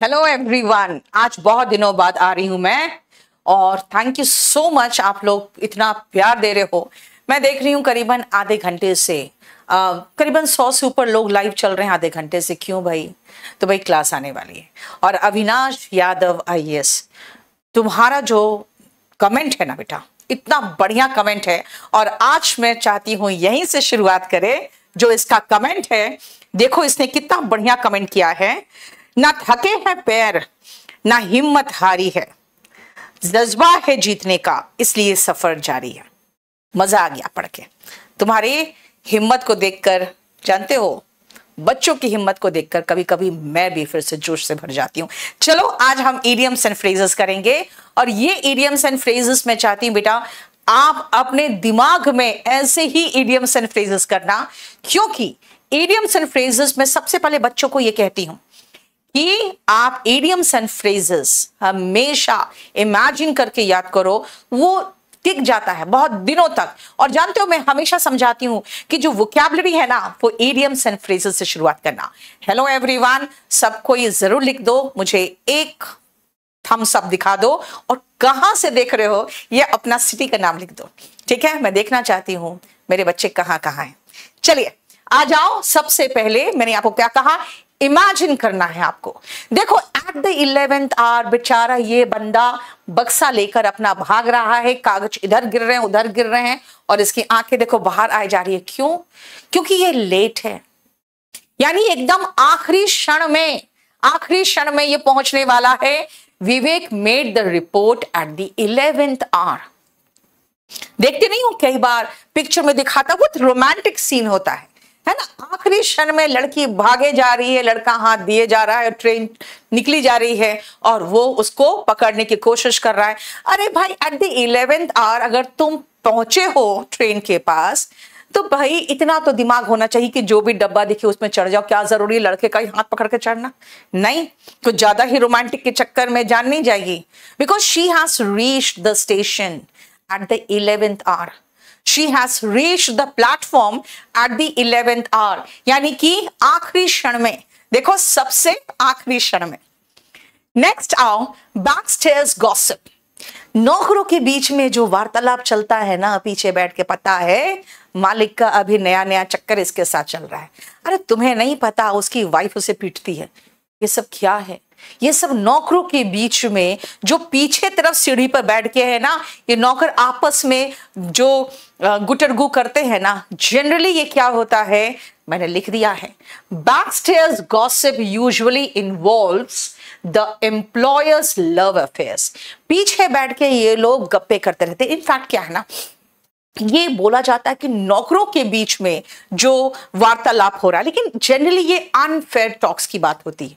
Hello everyone आज बहुत दिनों बाद आ रही हूँ मैं, और थैंक यू सो मच आप लोग इतना प्यार दे रहे हो। मैं देख रही हूँ करीबन आधे घंटे से। करीबन सौ से ऊपर लोग लाइव चल रहे हैं आधे घंटे से। क्यों भाई? तो भाई क्लास आने वाली है। और अविनाश यादव आई तुम्हारा जो कमेंट है ना बेटा, इतना बढ़िया कमेंट है। और आज मैं चाहती हूँ यहीं से शुरुआत करें, जो इसका कमेंट है। देखो इसने कितना बढ़िया कमेंट किया है। ना थके हैं पैर, ना हिम्मत हारी है। जज्बा है जीतने का, इसलिए सफ़र जारी है। मज़ा आ गया पढ़ के। तुम्हारी हिम्मत को देखकर, जानते हो, बच्चों की हिम्मत को देखकर कभी कभी मैं भी फिर से जोश से भर जाती हूँ। चलो, आज हम ईडियम्स एंड फ्रेजेस करेंगे। और ये ईडियम्स एंड फ्रेजेस मैं चाहती हूँ, बेटा, आप अपने दिमाग में ऐसे ही ईडियम्स एंड फ्रेजेस करना, क्योंकि ईडियम्स एंड फ्रेजेस में सबसे पहले बच्चों को ये कहती हूँ कि आप एडियम्स एंड फ्रेजेस हमेशा इमेजिन करके याद करो, वो टिक जाता है बहुत दिनों तक। और जानते हो, मैं हमेशा समझाती हूँ कि जो वोकैबलरी है ना, वो ईडियम्स एंड फ्रेजेस से शुरुआत करना। हेलो एवरीवन सबको ये ज़रूर लिख दो, मुझे एक थम्स अप दिखा दो। और कहाँ से देख रहे हो, ये अपना सिटी का नाम लिख दो। ठीक है, मैं देखना चाहती हूँ, मेरे बच्चे कहाँ कहाँ हैं। चलिए, आ जाओ, सबसे पहले मैंने आपको क्या कहा? इमेजिन करना है आपको। देखो एट द इलेवेंथ आर बेचारा ये बंदा बक्सा लेकर अपना भाग रहा है, कागज़ इधर गिर रहे हैं, उधर गिर रहे हैं, और इसकी आँखें देखो, बाहर आए जा रही है। क्यों? क्योंकि ये लेट है। यानी एकदम आखिरी क्षण में, आखिरी क्षण में ये पहुँचने वाला है। Vivek made the report at the eleventh hour देखते नहीं हो कई बार पिक्चर में दिखाता, बहुत रोमांटिक सीन होता है। है ना? आखिरी क्षण में लड़की भागे जा रही है, लड़का हाथ दिए जा रहा है, ट्रेन निकली जा रही है और वो उसको पकड़ने की कोशिश कर रहा है। अरे भाई एट द इलेवेंथ आवर अगर तुम पहुँचे हो ट्रेन के पास तो भाई इतना तो दिमाग होना चाहिए कि जो भी डब्बा दिखे उसमें चढ़ जाओ। क्या ज़रूरी लड़के का ही हाथ पकड़ के चढ़ना? नहीं तो ज़्यादा ही रोमांटिक के चक्कर में जान नहीं जाएगी। Because she has reach the station at the eleventh hour she has reach the platform at the eleventh hour यानी कि आखिरी क्षण में। देखो, सबसे आखिरी क्षण में। नेक्स्ट आओ स्टेयर्स गॉसिप नौकरों के बीच में जो वार्तालाप चलता है ना, पीछे बैठ के पता है, मालिक का अभी नया नया चक्कर इसके साथ चल रहा है। अरे, तुम्हें नहीं पता, उसकी वाइफ उसे पीटती है। ये सब क्या है? ये सब नौकरों के बीच में जो पीछे तरफ़ सीढ़ी पर बैठ के है ना, ये नौकर आपस में जो गुटरगु करते हैं ना जनरली ये क्या होता है? मैंने लिख दिया है। Backstairs gossip usually involves the employers love affairs पीछे बैठ के ये लोग गप्पे करते रहते इनफैक्ट क्या है ना, ये बोला जाता है कि नौकरों के बीच में जो वार्तालाप हो रहा है, लेकिन जनरली ये अनफेयर टॉक्स की बात होती है।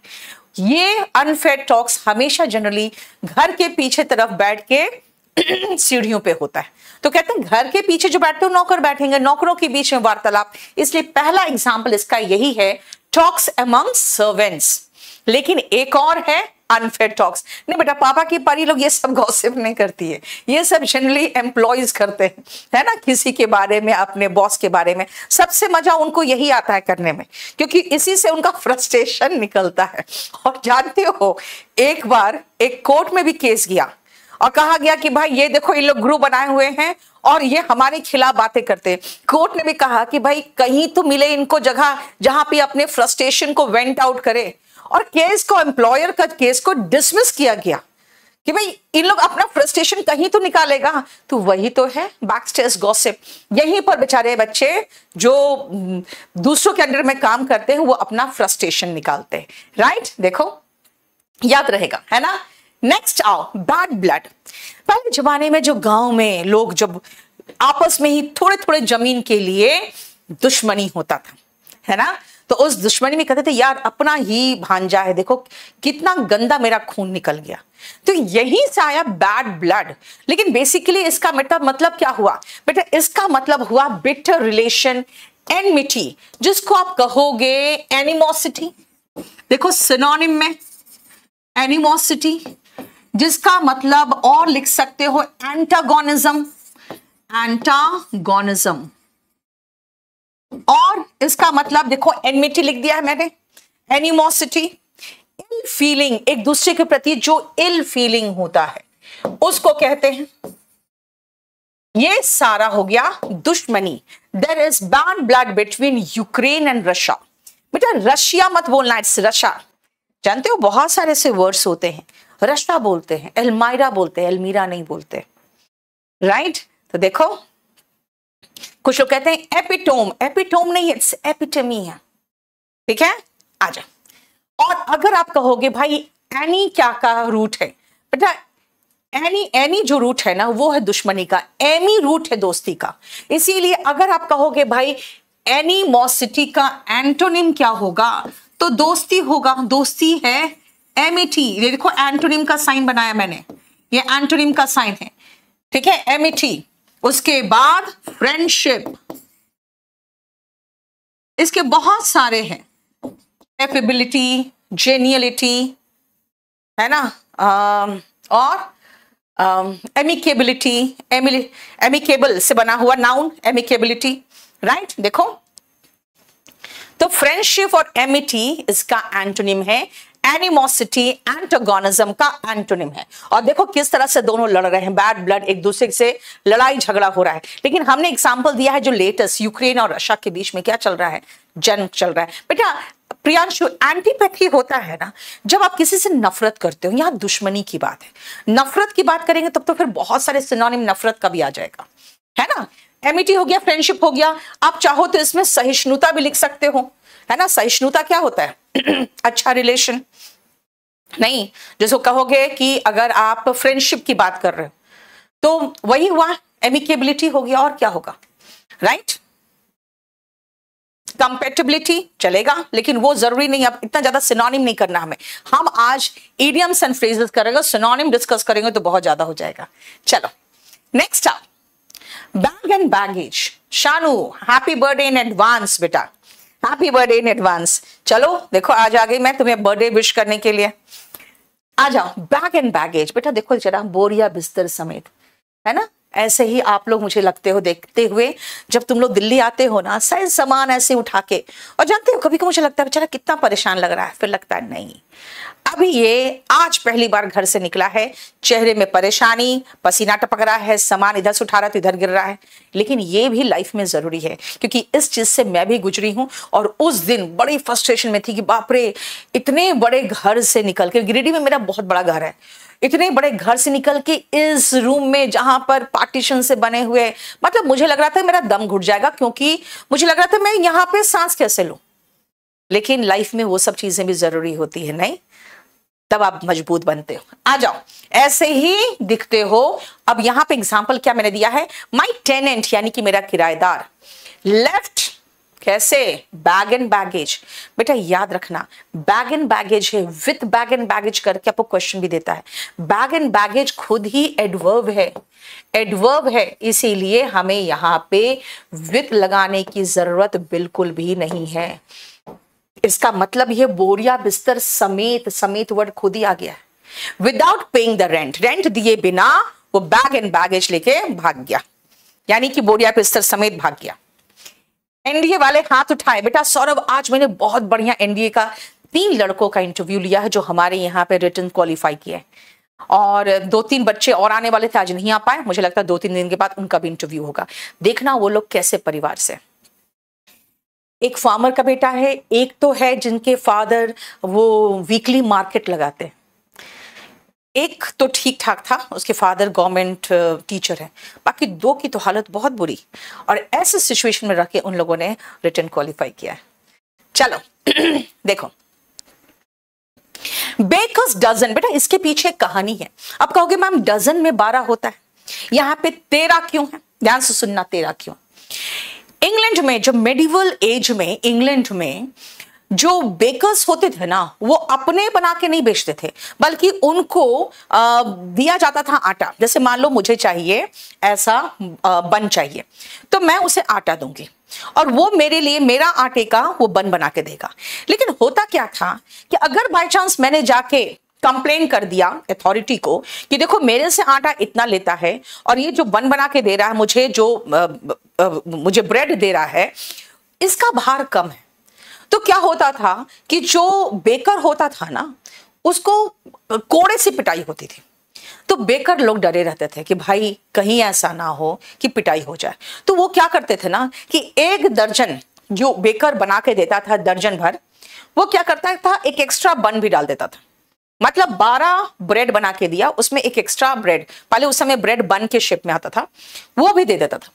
ये अनफेयर टॉक्स हमेशा जनरली घर के पीछे तरफ़ बैठ के सीढ़ियों पे होता है। तो कहते हैं घर के पीछे जो बैठते हो, नौकर बैठेंगे, नौकरों के बीच में वार्तालाप। इसलिए पहला एग्ज़ाम्पल इसका यही है टॉक्स अमंग सर्वेंट्स लेकिन एक और है अनफेयर टॉक्स नहीं बेटा, पापा की परी लोग ये सब गॉसिप नहीं करती है। ये सब जनरली एम्प्लॉयज़ करते हैं। है ना? किसी के बारे में, अपने बॉस के बारे में। सबसे मज़ा उनको यही आता है करने में। क्योंकि इसी से उनका फ्रस्ट्रेशन निकलता है। और जानते हो, एक बार एक कोर्ट में भी केस गया। और कहा गया कि भाई, ये देखो, ये लोग ग्रुप बनाए हुए हैं और ये हमारे खिलाफ बातें करते हैं। कोर्ट ने भी कहा कि भाई, कहीं तो मिले इनको जगह जहाँ पे अपने फ्रस्ट्रेशन को वेंट आउट करे। और केस को एम्प्लॉयर का केस को डिसमिस किया गया कि भाई, इन लोग अपना फ्रस्ट्रेशन कहीं तो निकालेगा। तो वही तो है बैकस्टेज गॉसिप यहीं पर बेचारे बच्चे जो दूसरों के अंडर में काम करते हैं, वो अपना फ्रस्ट्रेशन निकालते हैं। राइट देखो, याद रहेगा, है ना? नेक्स्ट आओ बैड ब्लड पहले जमाने में जो गाँव में लोग जब आपस में ही थोड़े थोड़े ज़मीन के लिए दुश्मनी होता था, है ना? तो उस दुश्मनी में कहते थे, यार, अपना ही भांजा है, देखो कितना गंदा मेरा खून निकल गया। तो यही से आया बैड ब्लड लेकिन बेसिकली इसका मतलब मतलब क्या हुआ? बेटा, इसका मतलब हुआ बिटर रिलेशन एनमिटी जिसको आप कहोगे एनिमोसिटी देखो सिनोनिम में एनिमोसिटी जिसका मतलब और लिख सकते हो एंटागोनिज्म एंटागोनिज्म और इसका मतलब देखो एनमिटी लिख दिया है मैंने एनिमोसिटी इल फीलिंग एक दूसरे के प्रति जो इल फीलिंग होता है, उसको कहते हैं, ये सारा हो गया दुश्मनी। There is bad blood between Ukraine and Russia बेटा रशिया मत बोलना इट्स रशिया जानते हो, बहुत सारे ऐसे वर्ड्स होते हैं। रशिया बोलते हैं एलमायरा बोलते हैं एलमीरा नहीं बोलते। Right right? तो देखो कुछ लोग कहते हैं, एपिटोम एपिटोम नहीं इट्स एपिटमी है ठीक है? आ जा और अगर आप कहोगे, भाई, एनी क्या का रूट है? बेटा, एनी एनी जो रूट है ना, वो है दुश्मनी का एमी रूट है दोस्ती का। इसीलिए अगर आप कहोगे, भाई, एनी मॉसिटी का एंटोनिम क्या होगा? तो दोस्ती होगा, दोस्ती है एमिटी ये देखो, एंटोनिम का साइन बनाया मैंने। ये एंटोनिम का साइन है। ठीक है? एमिटी उसके बाद फ्रेंडशिप इसके बहुत सारे हैं। एपेबिलिटी जेनियलिटी है ना? um, और एमिकेबिलिटी एमिकेबल से बना हुआ नाउन एमिकेबिलिटी राइट देखो। तो फ्रेंडशिप और एमिटी इसका एंटोनिम है। एनिमोसिटी एंटोगोनिज्म का एंटोनिम है। और देखो किस तरह से दोनों लड़ रहे हैं। बैड ब्लड एक दूसरे से लड़ाई झगड़ा हो रहा है। लेकिन हमने एग्ज़ाम्पल दिया है जो लेटेस्ट यूक्रेन और रशिया के बीच में क्या चल रहा है? जंग चल रहा है। बेटा, प्रियांशु एंटीपैथी होता है ना, जब आप किसी से नफरत करते हो, यहाँ दुश्मनी की बात है। नफरत की बात करेंगे, तब तो फिर बहुत सारे सिनोनिम नफरत का भी आ जाएगा। है ना? एमिटी हो गया फ्रेंडशिप हो गया। आप चाहो तो इसमें सहिष्णुता भी लिख सकते हो। है ना? सहिष्णुता क्या होता है? अच्छा रिलेशन नहीं, जैसे कहोगे कि अगर आप फ्रेंडशिप की बात कर रहे हो तो वही हुआ एमिकेबिलिटी हो गया और क्या होगा राइट? कंपेटेबिलिटी चलेगा, लेकिन वो ज़रूरी नहीं, अब इतना ज़्यादा सिनोनिम नहीं करना हमें। हम आज इडियम्स एंड फ्रेजेस करेंगे सिनोनिम डिस्कस करेंगे तो बहुत ज़्यादा हो जाएगा। चलो नेक्स्ट आप bag and baggage Shanu happy birthday in advance बेटा। हैप्पी बर्थडे इन एडवांस चलो, देखो, आज आ गई मैं तुम्हें बर्थडे विश करने के लिए। आ जाओ बैग एंड बैगेज बेटा, देखो जरा, बोरिया बिस्तर समेत, है ना? ऐसे ही आप लोग मुझे लगते हो, देखते हुए, जब तुम लोग दिल्ली आते हो ना, सारे सामान ऐसे उठा के, और जानते हो कभी को मुझे लगता है, बेचारा कितना परेशान लग रहा है, फिर लगता है, नहीं अभी ये आज पहली बार घर से निकला है। चेहरे में परेशानी, पसीना टपक रहा है, सामान इधर से उठा रहा तो इधर गिर रहा है। लेकिन ये भी लाइफ में ज़रूरी है, क्योंकि इस चीज़ से मैं भी गुजरी हूँ और उस दिन बड़ी फ्रस्ट्रेशन में थी कि बाप रे, इतने बड़े घर से निकल के, गिरिडीह में मेरा बहुत बड़ा घर है। इतने बड़े घर से निकल के इस रूम में जहाँ पर पार्टीशन से बने हुए मतलब मुझे लग रहा था मेरा दम घुट जाएगा, क्योंकि मुझे लग रहा था मैं यहाँ पे सांस कैसे लू। लेकिन लाइफ में वो सब चीज़ें भी ज़रूरी होती है, नहीं? तब आप मज़बूत बनते हो। आ जाओ। ऐसे ही दिखते हो। अब यहाँ पे एग्ज़ाम्पल क्या मैंने दिया है? माई टेनेंट यानी कि मेरा किराएदार लेफ़्ट कैसे? बैग एंड बैगेज बेटा, याद रखना बैग एंड बैगेज है। विथ बैग एंड बैगेज करके आपको क्वेश्चन भी देता है। बैग एंड बैगेज खुद ही एडवर्ब है। एडवर्ब है। इसीलिए हमें यहाँ पे विथ लगाने की ज़रूरत बिल्कुल भी नहीं है। इसका मतलब ये बोरिया बिस्तर समेत समेत वर्ड खुद ही आ गया है। Without paying the rent rent दिए बिना वो बैग एंड बैगेज लेके भाग गया। यानी कि बोरिया बिस्तर समेत भाग गया। एनडीए वाले हाथ उठाए, बेटा सौरभ, आज मैंने बहुत बढ़िया एनडीए का तीन लड़कों का इंटरव्यू लिया है जो हमारे यहाँ पे रिटर्न क्वालिफाई किया है। और दो तीन बच्चे और आने वाले थे, आज नहीं आ पाए। मुझे लगता है दो तीन दिन के बाद उनका भी इंटरव्यू होगा। देखना वो लोग कैसे परिवार से एक फार्मर का बेटा है, एक तो है जिनके फादर वो वीकली मार्केट लगाते हैं। एक तो ठीक ठाक था, उसके फादर गवर्नमेंट टीचर है। बाकी दो की तो हालत बहुत बुरी, और ऐसे सिचुएशन में रख उन लोगों ने रिटर्न क्वालिफाई किया है। चलो, देखो। बेकर्स डजन बेटा इसके पीछे एक कहानी है। अब कहोगे, मैम डजन में बारह होता है। यहाँ पे तेरह क्यों है? ध्यान से सुनना, तेरह क्यों? इंग्लैंड में जब मेडिवल एज में इंग्लैंड में जो बेकर्स होते थे ना वो अपने बना के नहीं बेचते थे। बल्कि उनको आ, दिया जाता था आटा। जैसे मान लो मुझे चाहिए ऐसा आ, बन चाहिए। तो मैं उसे आटा दूँगी। और वो मेरे लिए मेरा आटे का वो बन बना के देगा। लेकिन होता क्या था कि अगर बाय चांस मैंने जाके कंप्लेन कर दिया अथॉरिटी को कि देखो मेरे से आटा इतना लेता है और ये जो बन बना के दे रहा है मुझे जो मुझे ब्रेड दे रहा है, इसका भार कम है। तो क्या होता था कि जो बेकर होता था ना, उसको कोड़े से पिटाई होती थी। तो बेकर लोग डरे रहते थे कि भाई, कहीं ऐसा ना हो कि पिटाई हो जाए। तो वो क्या करते थे ना कि एक दर्जन जो बेकर बना के देता था दर्जन भर, वो क्या करता था, एक एक्स्ट्रा बन भी डाल देता था। मतलब बारह ब्रेड बना के दिया, उसमें एक एक्स्ट्रा ब्रेड पहले उस समय ब्रेड बन के शेप में आता था, वो भी दे देता था।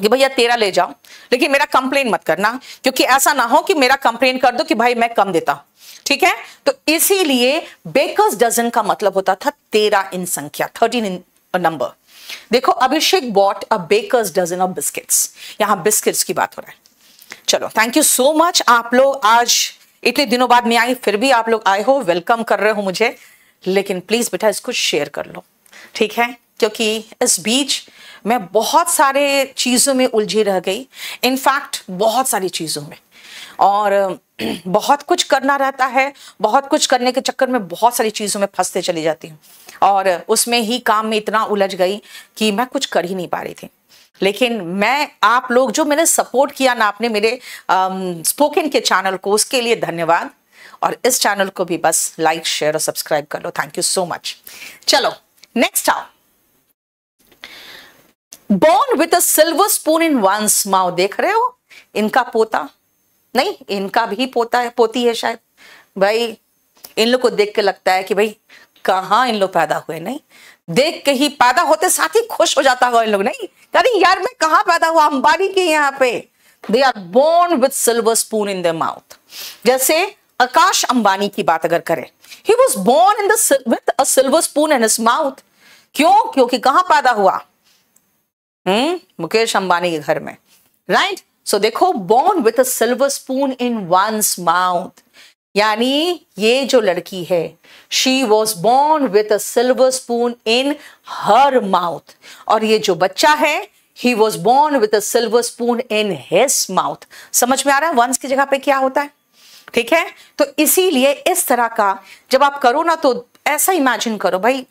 कि भैया तेरा ले जाओ। लेकिन मेरा कंप्लेन मत करना, क्योंकि ऐसा ना हो कि मेरा कंप्लेन कर दो कि भाई मैं कम देता। ठीक है? तो इसीलिए बेकर्स डजन का मतलब होता था तेरह इन संख्या थर्टीन इन नंबर देखो, Abhishek bought a baker's dozen of biscuits यहाँ बिस्किट्स की बात हो रहा है। चलो थैंक यू सो मच आप लोग आज इतने दिनों बाद में आई, फिर भी आप लोग आए हो वेलकम कर रहे हो मुझे। लेकिन प्लीज़ बेटा, इसको शेयर कर लो। ठीक है? क्योंकि इस बीच मैं बहुत सारे चीज़ों में उलझी रह गई। इनफैक्ट बहुत सारी चीज़ों में। और, बहुत कुछ करना रहता है, बहुत कुछ करने के चक्कर में बहुत सारी चीज़ों में फंसते चली जाती हूँ। और उसमें ही काम में इतना उलझ गई कि मैं कुछ कर ही नहीं पा रही थी। लेकिन मैं, आप लोग जो मैंने सपोर्ट किया ना आपने मेरे स्पोकन के चैनल को, उसके लिए धन्यवाद। और इस चैनल को भी बस लाइक शेयर और सब्सक्राइब कर लो। थैंक यू सो मच चलो नेक्स्ट आओ। Born with a silver spoon in one's mouth देख रहे हो? इनका पोता। नहीं, इनका भी पोता है, पोती है शायद। भाई, इन लोग को देख के लगता है कि भाई, कहा इन लोग पैदा हुए, नहीं? देख के ही पैदा होते साथ ही खुश हो जाता हुआ इन लोग, नहीं? अरे यार, मैं कहा पैदा हुआ? अंबानी के यहाँ पे। They are born with silver spoon in the mouth जैसे आकाश अंबानी की बात अगर करें। He was born in silver spoon in mouth क्यों? क्योंकि कहाँ पैदा हुआ? हम्म? मुकेश अंबानी के घर में। राइट सो देखो born with a silver spoon in one's mouth यानी ये जो लड़की है she was born with a silver spoon in her mouth और ये जो बच्चा है he was born with a silver spoon in his mouth समझ में आ रहा है? वंस की जगह पे क्या होता है? ठीक है? तो इसीलिए इस तरह का, जब आप करो ना तो ऐसा इमेजिन करो, भाई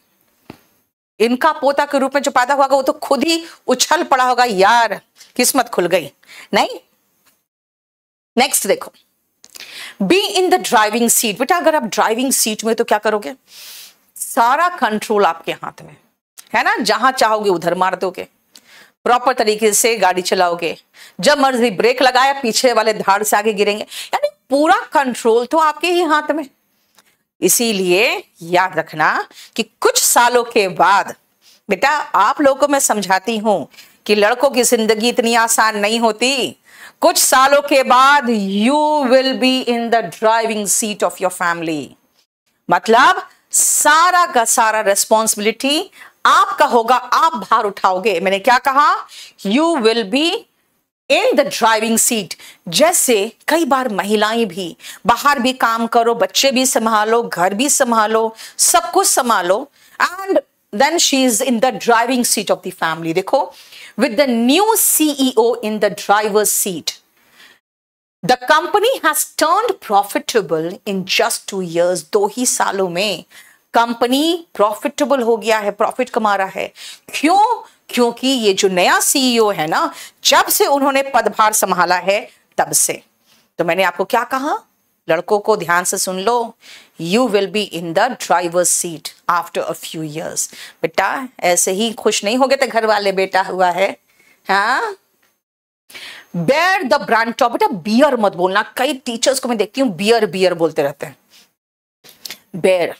इनका पोता के रूप में जो पैदा हुआ, वो तो खुद ही उछल पड़ा होगा। यार, किस्मत खुल गई। नहीं? नेक्स्ट देखो। Be in the driving seat बेटा, अगर आप ड्राइविंग सीट में तो क्या करोगे? सारा कंट्रोल आपके हाथ में। है ना? जहाँ चाहोगे, उधर मार दोगे। प्रॉपर तरीके से गाड़ी चलाओगे। जब मर्ज़ी ब्रेक लगाया, पीछे वाले धार से आगे गिरेंगे। यानी पूरा कंट्रोल तो आपके ही हाथ में। इसीलिए याद रखना कि कुछ सालों के बाद, बेटा, आप लोगों को मैं समझाती हूँ कि लड़कों की ज़िंदगी इतनी आसान नहीं होती। कुछ सालों के बाद you will be in the driving seat of your family मतलब सारा का सारा रेस्पॉन्सिबिलिटी आपका होगा, आप भार उठाओगे। मैंने क्या कहा? You will be in the driving seat जैसे कई बार महिलाएँ भी, बाहर भी काम करो, बच्चे भी संभालो, घर भी संभालो, सब कुछ संभालो and then she is in the driving seat of the family देखो with the new CEO in the driver's seat the company has turned profitable in just two years. दो ही सालों में कंपनी प्रॉफिटेबल हो गया है प्रॉफिट कमा रहा है। क्यों? क्योंकि ये जो नया सीईओ है ना, जब से उन्होंने पदभार संभाला है, तब से। तो मैंने आपको क्या कहा? लड़कों को ध्यान से सुन लो। You will be in the driver seat after a few years बेटा, ऐसे ही खुश नहीं हो गए थे घर वाले बेटा हुआ है। हाँ? बेयर द ब्रांड टॉप बेटा बियर मत बोलना। कई टीचर्स को मैं देखती हूँ बियर बियर बोलते रहते हैं। बेयर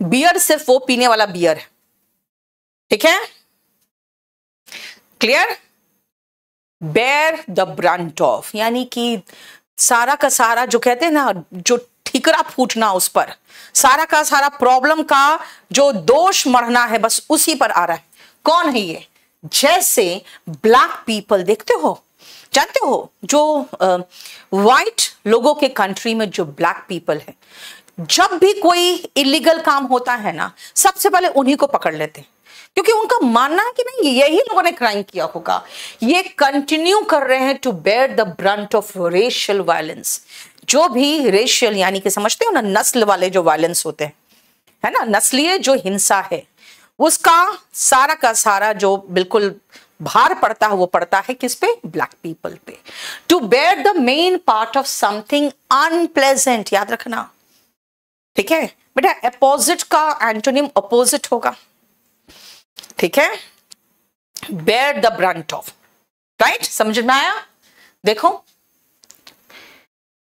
बियर सिर्फ़ वो पीने वाला बियर है। ठीक है? क्लियर बेर द ब्रांड ऑफ़ यानी कि सारा का सारा जो कहते हैं ना, जो ठिकरा फूटना उस पर, सारा का सारा प्रॉब्लम का जो दोष मरना है, बस उसी पर आ रहा है। कौन है ये? जैसे ब्लैक पीपल देखते हो? जानते हो? जो वाइट लोगों के कंट्री में जो ब्लैक पीपल है जब भी कोई इलीगल काम होता है ना, सबसे पहले उन्हीं को पकड़ लेते हैं। क्योंकि उनका मानना है कि नहीं यही लोगों ने क्राइम किया होगा। ये कंटिन्यू कर रहे हैं to bear the brunt of racial violence जो भी रेशियल यानी कि समझते हो ना, नस्ल वाले जो वायलेंस होते हैं, है ना? नस्लीय जो हिंसा है, उसका सारा का सारा जो बिल्कुल भार पड़ता है, वो पड़ता है किस पे? ब्लैक पीपल पे। To bear the main part of something unpleasant याद रखना ठीक है? बेटा अपोजिट का एंटोनिम अपोजिट होगा। ठीक है? Bear the brunt of right समझ में आया? देखो।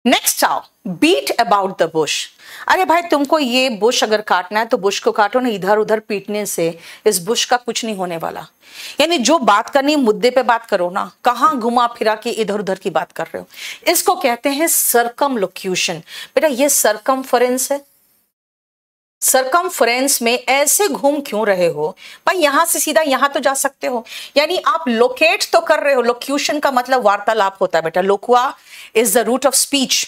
नेक्स्ट आओ। बीट अबाउट द बुश अरे भाई, तुमको ये बुश अगर काटना है तो बुश को काटो ना इधर उधर पीटने से। इस बुश का कुछ नहीं होने वाला। यानी जो बात करनी मुद्दे पे बात करो ना। कहाँ घुमा फिरा के इधर उधर की बात कर रहे हो? इसको कहते हैं सरकम लोक्यूशन बेटा, ये सरकम है। सरकमफ्रेंस में ऐसे घूम क्यों रहे हो? भाई, यहाँ से सीधा यहाँ तो जा सकते हो। यानी आप लोकेट तो कर रहे हो। लोक्यूशन का मतलब वार्तालाप होता है, बेटा। लोकुआ is the root of speech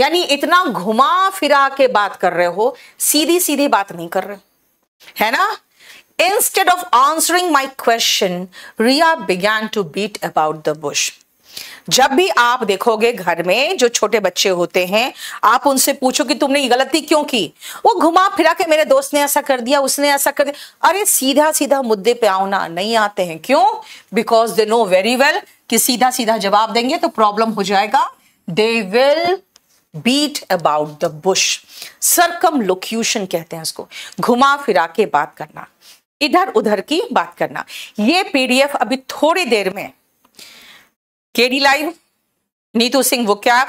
यानी इतना घुमा फिरा के बात कर रहे हो सीधी सीधी बात नहीं कर रहे। है ना? Instead of answering my question Ria began to beat about the bush जब भी आप देखोगे घर में जो छोटे बच्चे होते हैं, आप उनसे पूछो कि तुमने ये गलती क्यों की? वो घुमा फिरा के मेरे दोस्त ने ऐसा कर दिया, उसने ऐसा कर दिया। अरे सीधा सीधा मुद्दे पे आओ ना, नहीं आते हैं। क्यों? Because they know very well कि सीधा सीधा जवाब देंगे तो प्रॉब्लम हो जाएगा। They will beat about the bush circumlocution कहते हैं उसको। घुमा फिरा के बात करना। इधर उधर की बात करना। ये पीडीएफ अभी थोड़ी देर में केडी लाइव नीतू सिंह वो क्या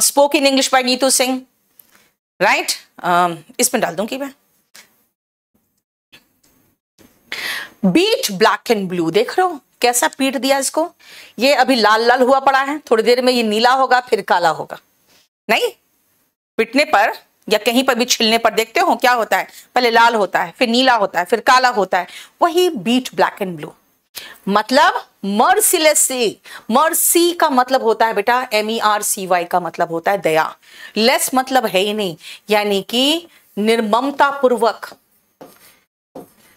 spoke in English by Neetu Singh right इसमें डाल दूँगी मैं? बीट ब्लैक एंड ब्लू देख रहे हो? कैसा पीट दिया इसको? ये अभी लाल लाल हुआ पड़ा है, थोड़ी देर में ये नीला होगा, फिर काला होगा। नहीं? पिटने पर या कहीं पर भी छिलने पर देखते हो, क्या होता है? पहले लाल होता है, फिर नीला होता है, फिर काला होता है। वही बीट ब्लैक एंड ब्लू मतलब मर्सीलेसली मर्सी का मतलब होता है बेटा M E R C Y का मतलब होता है दया। लेस मतलब है ही नहीं, यानी कि निर्ममता पूर्वक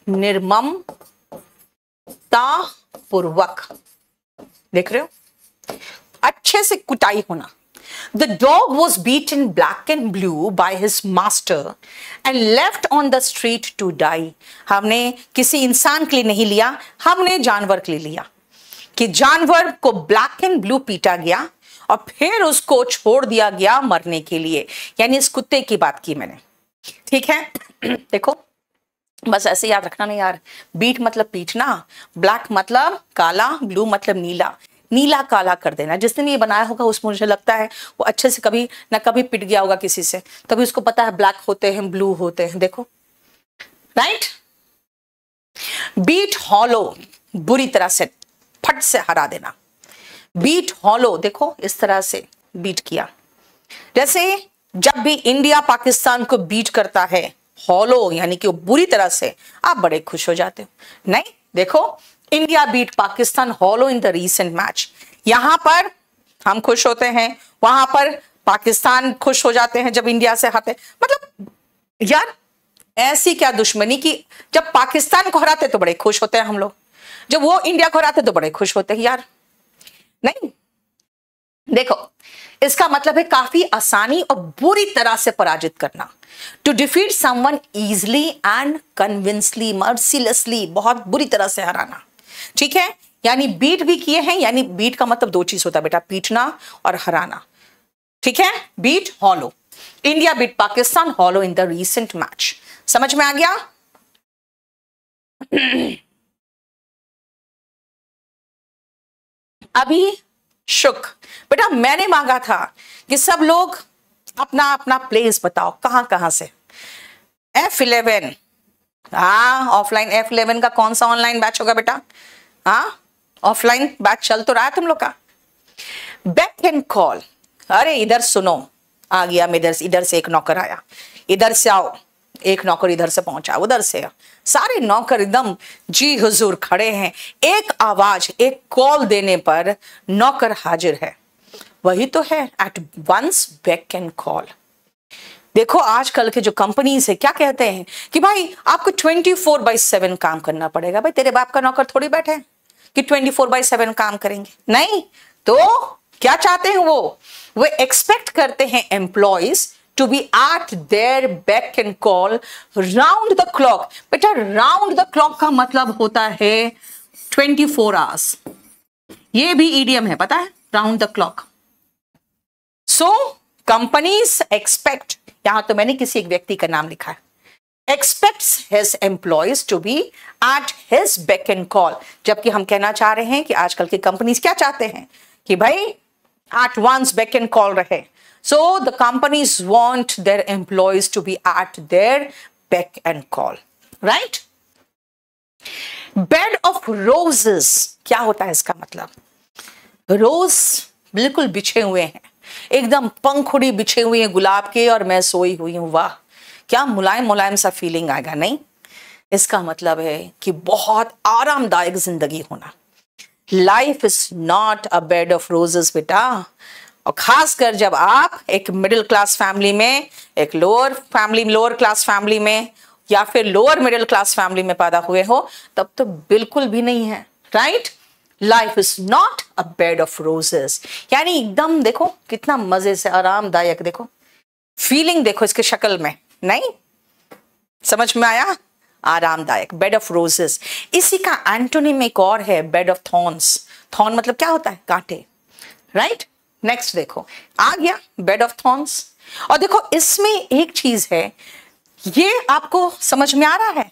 निर्ममता पूर्वक देख रहे हो? अच्छे से कुटाई होना। The dog was beaten black and blue by his master and left on the street to die. हमने किसी इंसान के लिए नहीं लिया, हमने जानवर के लिए लिया कि जानवर को ब्लैक एंड ब्लू पीटा गया और फिर उसको छोड़ दिया गया मरने के लिए। यानी इस कुत्ते की बात की मैंने। ठीक है? देखो, बस ऐसे याद रखना नहीं यार। बीट मतलब पीटना ब्लैक मतलब काला ब्लू मतलब नीला। नीला काला कर देना। जिसने ये बनाया होगा, उसमें मुझे लगता है वो अच्छे से कभी ना कभी पिट गया होगा किसी से। तभी उसको पता है ब्लैक होते हैं, ब्लू होते हैं। देखो। राइट बीट हॉलो बुरी तरह से, फट से हरा देना। बीट हॉलो देखो, इस तरह से बीट किया। जैसे जब भी इंडिया पाकिस्तान को बीट करता है हॉलो यानी कि वो बुरी तरह से, आप बड़े खुश हो जाते हो। नहीं, देखो India beat Pakistan hollow in the recent match. यहाँ पर हम खुश होते हैं, वहाँ पर पाकिस्तान खुश हो जाते हैं जब इंडिया से हारते। मतलब यार, ऐसी क्या दुश्मनी की जब पाकिस्तान को हराते तो बड़े खुश होते हैं हम लोग। जब वो इंडिया को हराते तो बड़े खुश होते हैं, यार। नहीं। देखो, इसका मतलब है काफ़ी आसानी और बुरी तरह से पराजित करना। To defeat someone easily and convincingly mercilessly बहुत बुरी तरह से हराना। ठीक है? यानी बीट भी किए हैं, यानी बीट का मतलब दो चीज़ होता है बेटा, पीटना और हराना। ठीक है? Beat hollow India beat Pakistan hollow in the recent match समझ में आ गया? अभी शुक। बेटा, मैंने मांगा था कि सब लोग अपना अपना प्लेस बताओ, कहाँ कहाँ से? एफ़ इलेवन हाँ ऑफलाइन एफ़ इलेवन का कौन सा ऑनलाइन बैच होगा बेटा? हाँ? ऑफलाइन बैच चल तो रहा है तुम लोग का। बैक एंड कॉल अरे, इधर सुनो। आ गया इधर से इधर से एक नौकर आया। इधर से आओ। एक नौकर इधर से पहुँचा, उधर से। सारे नौकर एकदम, जी हुजूर खड़े हैं। एक आवाज़, एक कॉल देने पर नौकर हाजिर है। वही तो है at one's beck and call देखो, आजकल के जो कंपनीज़ है, क्या कहते हैं कि भाई, आपको 24 फोर बाई सेवन काम करना पड़ेगा। भाई, तेरे बाप का नौकर थोड़ी बैठे कि 24 फोर बाई सेवन काम करेंगे। नहीं तो क्या चाहते हैं वो? वे एक्सपेक्ट करते हैं employees to be at their beck and call round the clock बेटा राउंड द क्लॉक का मतलब होता है ट्वेंटी फोर आवर्स ये भी ईडीएम है, पता है? Round the clock so companies expect यहाँ तो मैंने किसी एक व्यक्ति का नाम लिखा है। Expect his employees to be at his beck and call जबकि हम कहना चाह रहे हैं कि आजकल की कंपनी क्या चाहते हैं? कि भाई at one's beck and call रहे। So the companies want their employees to be at their beck and call right bed of roses क्या होता है इसका मतलब? रोज बिल्कुल बिछे हुए हैं। एकदम पंखुड़ी बिछे हुए हैं गुलाब के और मैं सोई हुई हूँ, वाह, क्या मुलायम मुलायम सा फीलिंग आएगा, नहीं? इसका मतलब है कि बहुत आरामदायक ज़िंदगी होना। Life is not a bed of roses बेटा। और खासकर जब आप एक मिडिल क्लास फैमिली में, एक lower family lower class family में, या फिर लोअर मिडिल क्लास फैमिली में पैदा हुए हो, तब तो बिल्कुल भी नहीं है right life is not a bed of roses यानी एकदम देखो, कितना मज़े से आरामदायक देखो। फीलिंग देखो इसके शक्ल में, नहीं? समझ में आया? आरामदायक बेड ऑफ़ रोजेस इसी का एंटोनिम एक और है बेड ऑफ़ थॉर्न्स थॉर्न मतलब क्या होता है? कांटे। राइट नेक्स्ट देखो। आ गया बेड ऑफ़ थॉर्न्स और देखो, इसमें एक चीज़ है, ये आपको समझ में आ रहा है?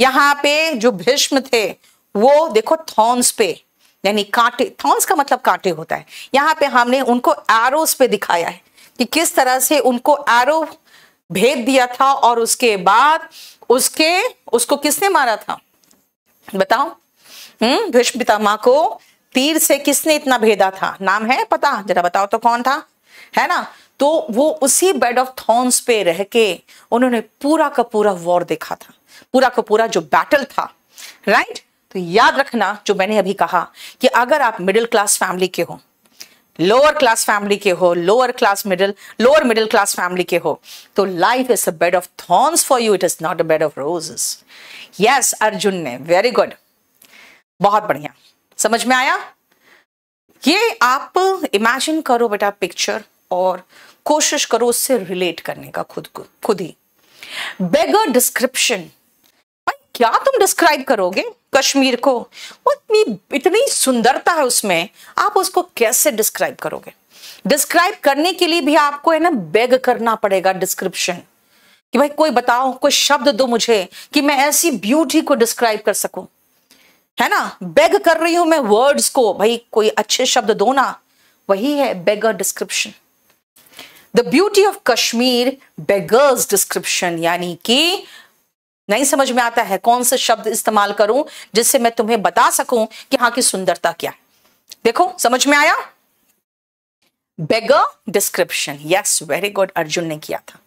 यहाँ पे जो भीष्म थे, वो देखो थॉर्न्स पे। यानी कांटे थॉर्न्स का मतलब कांटे होता है। यहाँ पे हमने उनको एरोस पे दिखाया है कि किस तरह से उनको एरो भेद दिया था और उसके बाद उसके, उसको किसने मारा था? बताओ। हम्म भीष्म पितामह को तीर से किसने इतना भेदा था? नाम है पता? जरा बताओ तो कौन था? है ना? तो वो उसी बेड ऑफ़ थॉर्न्स पे रह के उन्होंने पूरा का पूरा वॉर देखा था। पूरा का पूरा जो बैटल था। राइट तो याद रखना जो मैंने अभी कहा कि अगर आप मिडिल क्लास फैमिली के हो लोअर क्लास फैमिली के हो lower class middle lower middle class family के हो तो life is a bed of thorns for you it is not a bed of roses yes Arjun ने वेरी गुड बहुत बढ़िया। समझ में आया? ये आप इमेजिन करो बेटा पिक्चर और कोशिश करो उससे रिलेट करने का खुद को, खुद ही। बेगर डिस्क्रिप्शन क्या तुम डिस्क्राइब करोगे? कश्मीर को। वो इतनी इतनी सुंदरता है उसमें। आप उसको कैसे डिस्क्राइब करोगे? डिस्क्राइब करने के लिए भी आपको है ना बेग करना पड़ेगा डिस्क्रिप्शन कि भाई कोई बताओ, कोई शब्द दो मुझे कि मैं ऐसी ब्यूटी को डिस्क्राइब कर सकूँ। है ना? बेग कर रही हूँ मैं वर्ड्स को। भाई कोई अच्छे शब्द दो ना। वही है beggar description the beauty of Kashmir beggars description यानी कि नहीं समझ में आता है कौन से शब्द इस्तेमाल करूँ जिससे मैं तुम्हें बता सकूँ कि हाँ की सुंदरता क्या है। देखो समझ में आया? Beggar description yes very good Arjun ने किया था।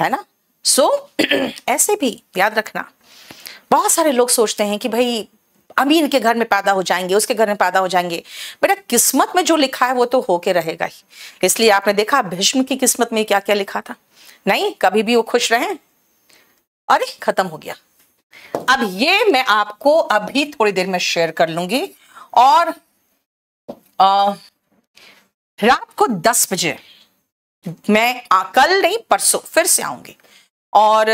है ना? सो so, ऐसे भी याद रखना। बहुत सारे लोग सोचते हैं कि भाई अमीर के घर में पैदा हो जाएँगे उसके घर में पैदा हो जाएँगे। बेटा किस्मत में जो लिखा है वो तो होके रहेगा ही। इसलिए आपने देखा भीष्म की किस्मत में क्या क्या लिखा था? नहीं? कभी भी वो खुश रहे? अरे खत्म हो गया। अब ये मैं आपको अभी थोड़ी देर में शेयर कर लूँगी और रात को दस बजे मैं आ, कल नहीं परसों फिर से आऊँगी। और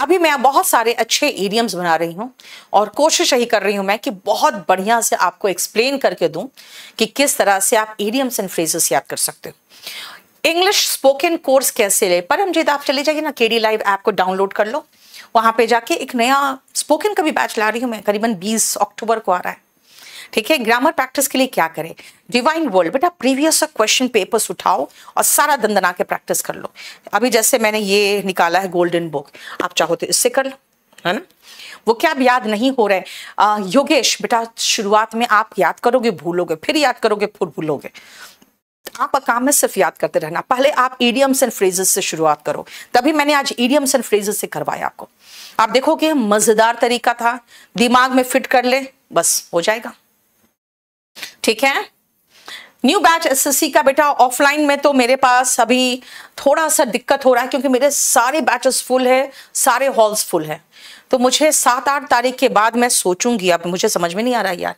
अभी मैं बहुत सारे अच्छे एडियम्स बना रही हूँ और कोशिश यही कर रही हूँ मैं कि बहुत बढ़िया से आपको एक्सप्लेन करके दूँ कि किस तरह से आप एडियम्स एंड फ्रेजेस याद कर सकते हो। इंग्लिश स्पोकन कोर्स कैसे ले? परमजीत आप चले जाइए ना केडी लाइव ऐप को डाउनलोड कर लो। वहाँ पे जाके एक नया स्पोकन का भी बैच ला रही हूँ मैं, करीबन 20 अक्टूबर को आ रहा है। ठीक है ग्रामर प्रैक्टिस के लिए क्या करें? डिवाइन वर्ल्ड बेटा प्रीवियस क्वेश्चन पेपर्स उठाओ और सारा दंदना के प्रैक्टिस कर लो। अभी जैसे मैंने ये निकाला है गोल्डन बुक आप चाहो तो इससे कर लो, है ना? वो क्या अब याद नहीं हो रहे योगेश, बेटा, शुरुआत में आप याद करोगे, भूलोगे, फिर याद करोगे, फिर भूलोगे। आपका काम है सिर्फ़ याद करते रहना। पहले आप ईडियम्स एंड फ्रेजेस से शुरुआत करो। तभी मैंने आज ईडियम्स एंड फ्रेजेस से करवाया आपको। आप देखोगे मज़ेदार तरीका था। दिमाग में फिट कर ले, बस, हो जाएगा। ठीक है? न्यू बैच एसएससी का बेटा ऑफलाइन में तो मेरे पास अभी थोड़ा सा दिक्कत हो रहा है, क्योंकि मेरे सारे बैचेस फुल है, सारे हॉल्स फुल है। तो मुझे सात आठ तारीख के बाद मैं सोचूँगी, अब मुझे समझ में नहीं आ रहा यार।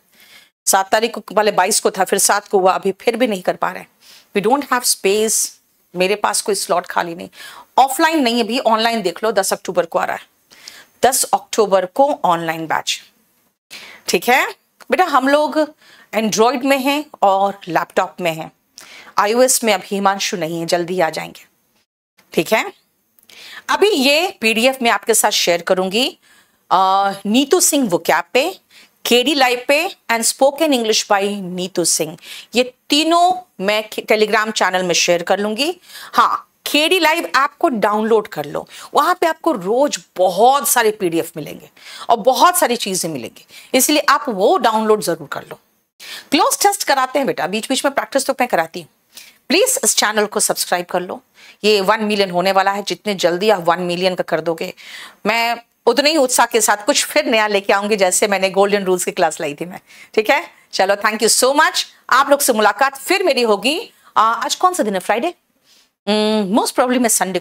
सात तारीख को पहले बाईस को था, फिर सात को हुआ, अभी फिर भी नहीं कर पा रहे। वी डोंट हैव स्पेस मेरे पास कोई स्लॉट खाली नहीं। ऑफलाइन नहीं है भी ऑनलाइन देख लो, दस अक्टूबर को आ रहा है। दस अक्टूबर को ऑनलाइन बैच ठीक है? बेटा, हम लोग एंड्रॉयड में हैं और लैपटॉप में हैं। आईओएस में अब हिमांशु नहीं है, जल्दी आ जाएँगे। ठीक है? अभी ये पीडीएफ में आपके साथ शेयर करूँगी। नीतू सिंह वो कैप पे केडी लाइव पे and spoken English by Neetu Singh. ये तीनों मैं टेलीग्राम चैनल में शेयर कर लूँगी। हाँ केडी लाइव ऐप को डाउनलोड कर लो। वहाँ पे आपको रोज बहुत सारे पीडीएफ मिलेंगे और बहुत सारी चीज़ें मिलेंगी। इसलिए आप वो डाउनलोड ज़रूर कर लो। क्लोज टेस्ट कराते हैं बेटा। बीच बीच में प्रैक्टिस तो मैं कराती हूँ। प्लीज़ इस चैनल को सब्सक्राइब कर लो। ये वन मिलियन होने वाला है। जितने जल्दी आप वन मिलियन का कर दोगे, मैं उतने ही उत्साह के साथ कुछ फिर नया लेके आऊँगी जैसे मैंने गोल्डन रूल्स की क्लास लाई थी मैं। ठीक है? चलो थैंक यू सो मच आप लोग से मुलाकात फिर मेरी होगी। आज कौन सा दिन है? फ्राइडे मोस्ट प्रॉब्लम है संडे